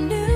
knew